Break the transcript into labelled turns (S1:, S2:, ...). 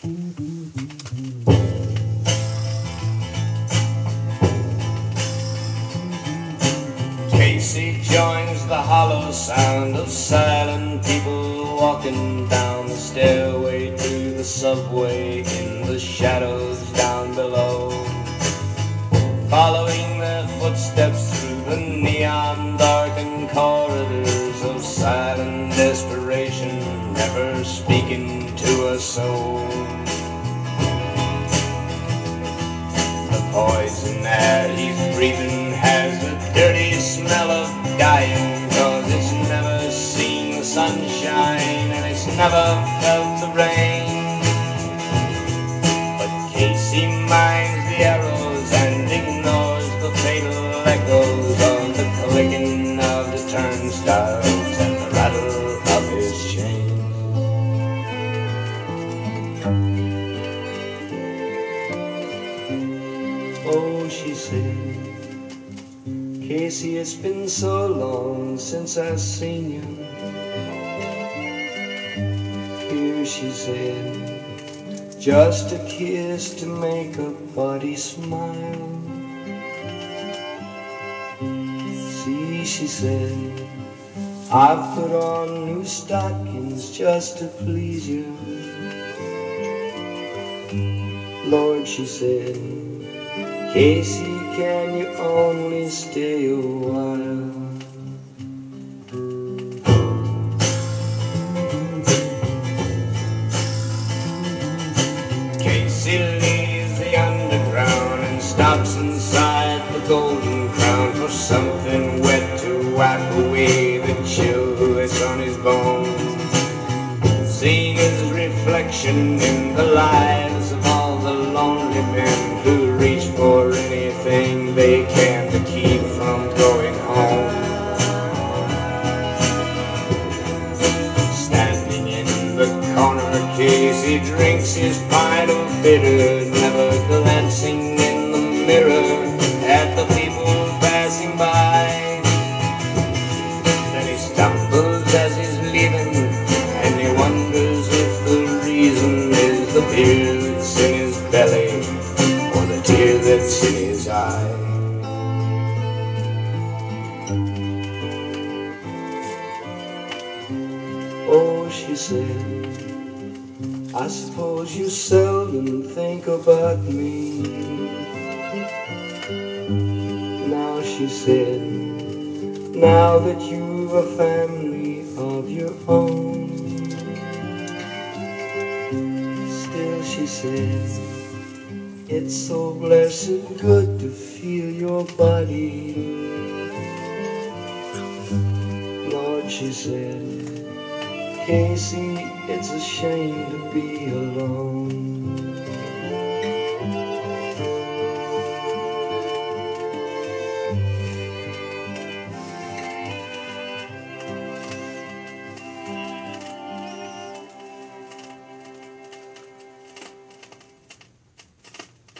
S1: Casey joins the hollow sound of silent people walking down the stairway to the subway in the shadows down below. Following their footsteps through the neon darkened corridors of silent desperation, never speaking never felt the rain. But Casey minds the arrows and ignores the fatal echoes of the clicking of the turnstiles and the rattle of his chain. Oh, she said, Casey, it's been so long since I've seen you. She said, just a kiss to make a body smile. See, she said, I've put on new stockings just to please you. Lord, she said, Casey, can you only stay a while? Wet to wipe away the chill that's on his bones. Seeing his reflection in the lives of all the lonely men who reach for anything they can to keep from going home. Standing in the corner Casey drinks his pint of bitter, never glancing in the mirror leaving, and he wonders if the reason is the beer that's in his belly or the tear that's in his eye. Oh, she said, I suppose you seldom think about me. Now she said, now that you've a family of your own. Still, she said, it's so blessed good to feel your body. Lord, she said, Casey, it's a shame to be alone.